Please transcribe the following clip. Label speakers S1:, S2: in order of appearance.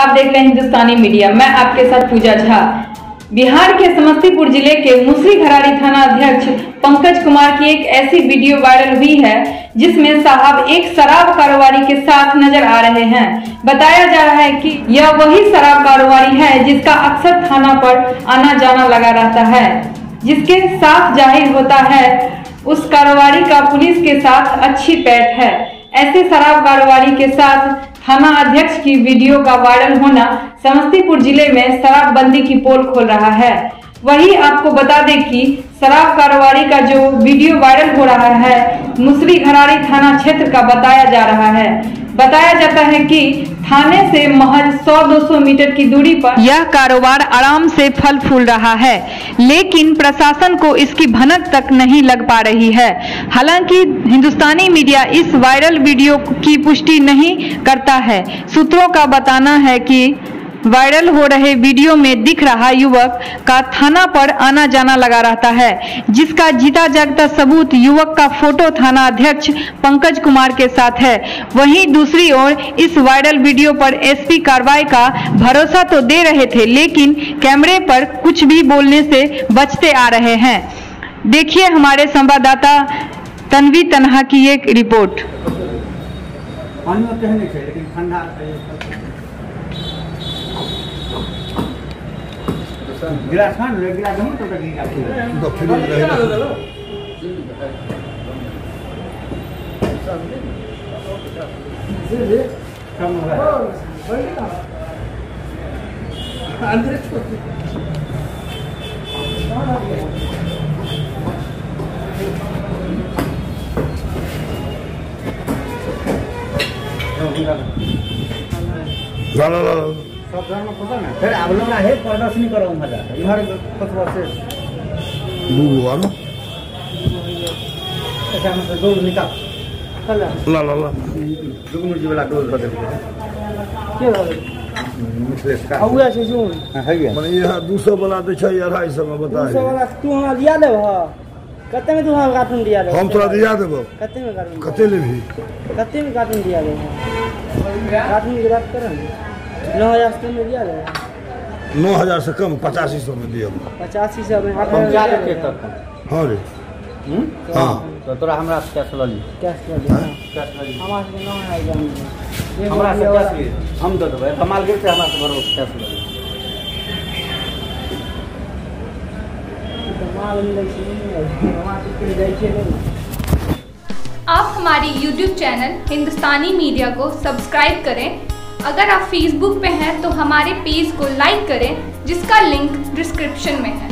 S1: आप देख रहे हैं हिंदुस्तानी मीडिया। मैं आपके साथ पूजा झा। बिहार के समस्तीपुर ज़िले के मुसरी घरारी थाना अध्यक्ष पंकज कुमार की एक ऐसी वीडियो वायरल हुई है, जिसमें साहब एक शराब कारोबारी के साथ नज़र आ रहे हैं। बताया जा रहा है कि यह वही शराब कारोबारी है, जिसका अक्सर थाना पर आना जाना लगा रहता है। जिसके साथ ज़ाहिर होता है, उस कारोबारी का पुलिस के साथ अच्छी पैठ है। ऐसे शराब कारोबारी के साथ थाना अध्यक्ष की वीडियो का वायरल होना समस्तीपुर ज़िले में शराबबंदी की पोल खोल रहा है। वही आपको बता दें कि शराब कारोबारी का जो वीडियो वायरल रहा है। मुसरी घरारी थाना क्षेत्र का बताया जा रहा है। बताया जाता है कि थाने से महज 100-200 मीटर की दूरी पर यह कारोबार आराम से फल फूल रहा है, लेकिन प्रशासन को इसकी भनक तक नहीं लग पा रही है। हालाँकि हिंदुस्तानी मीडिया इस वायरल वीडियो की पुष्टि नहीं करता है। सूत्रों का बताना है कि वायरल हो रहे वीडियो में दिख रहा युवक का थाना पर आना जाना लगा रहता है, जिसका जीता जागता सबूत युवक का फ़ोटो थाना अध्यक्ष पंकज कुमार के साथ है। वहीं दूसरी ओर इस वायरल वीडियो पर एसपी कार्रवाई का भरोसा तो दे रहे थे, लेकिन कैमरे पर कुछ भी बोलने से बचते आ रहे हैं। देखिए हमारे संवाददाता तन्वी तनहा की एक रिपोर्ट।
S2: पानी में कहीं नहीं छै लेकिन ठंडा गिलास खान रे गिलास नहीं तो सब धर्म पता ना फिर आप लोग है प्रदर्शनी करो मज़ा। इधर कुछ वर्ष
S3: दू गो
S2: ऐसा मतलब दो निकाल।
S3: ला ला ला।
S2: दुगुन जी वाला बदल मिसलेस का
S4: हुआ छै जोन
S2: हाँ, है ये
S3: मने यहाँ दू सौ वाला तो छै अढ़ाई सौ में
S4: दू
S3: बताए।
S4: सौ वाला तू हमरा दिया देब ह कते में तू हमरा कार्टून दिया देब
S3: हम तोरा दिया देबो
S4: कते में कार्टून?
S3: कते लेबही
S4: कते में कार्टून दिया देब कार्टून की बात कर। नौ हज़ार से में दिया देब
S3: नौ? हज़ार से कम पचासी सौ में दिया।
S4: पचासी सौ में।
S3: हाँ? रे। हाँ?
S2: तो तोरा हमरा से कैश ल ली।
S4: कैश कर दिया
S2: कैश ल ली।
S4: हमारे से नौ हज़ार जान
S2: हमरा से कैश ली हम दे देबै। कमाल गिर हमरा से भरो कैश ल। ली
S4: माल मिलै छै नहीं हमारे से जाइ छै नहीं।
S5: आप हमारी YouTube चैनल हिंदुस्तानी मीडिया को सब्सक्राइब करें अगर आप फेसबुक पे हैं तो हमारे पेज को लाइक करें, जिसका लिंक डिस्क्रिप्शन में है।